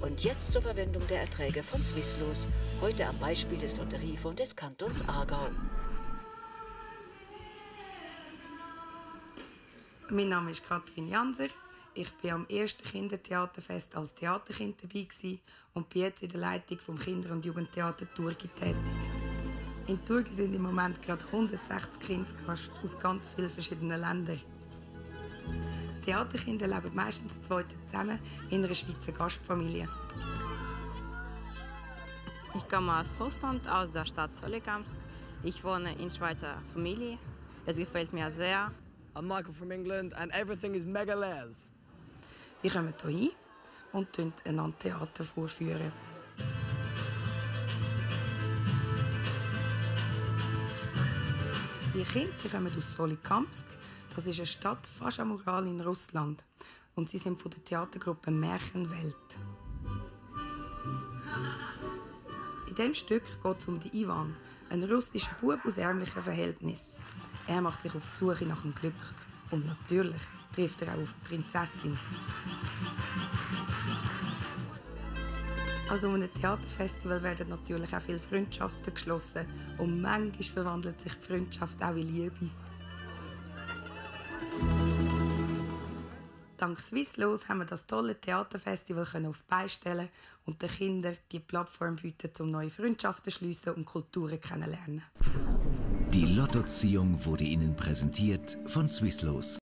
Und jetzt zur Verwendung der Erträge von Swisslos, heute am Beispiel des Lotteriefonds des Kantons Aargau. Mein Name ist Katrin Janser. Ich war am ersten Kindertheaterfest als Theaterkind dabei und bin jetzt in der Leitung vom Kinder- und Jugendtheater Turgi tätig. In Turgi sind im Moment gerade 160 Kinder aus ganz vielen verschiedenen Ländern. Theaterkinder leben meistens zu zweit zusammen in einer Schweizer Gastfamilie. Ich komme aus Russland, aus der Stadt Solikamsk. Ich wohne in Schweizer Familie. Es gefällt mir sehr. I'm Michael from England and everything is mega les. Die kommen hier und führen einander Theater vorführen. Die Kinder kommen aus Solikamsk. Das ist eine Stadt fast am Ural in Russland. Und sie sind von der Theatergruppe Märchenwelt. In diesem Stück geht es um die Ivan, einen russischen Bub aus ärmlichen Verhältnissen. Er macht sich auf die Suche nach dem Glück. Und natürlich trifft er auch auf die Prinzessin. Also an einem Theaterfestival werden natürlich auch viele Freundschaften geschlossen und manchmal verwandelt sich die Freundschaft auch in Liebe. Dank Swisslos haben wir das tolle Theaterfestival auf die Beine stellen und den Kindern die Plattform bieten, um neue Freundschaften zu schliessen und Kulturen kennenzulernen. Die Lottoziehung wurde Ihnen präsentiert von Swisslos.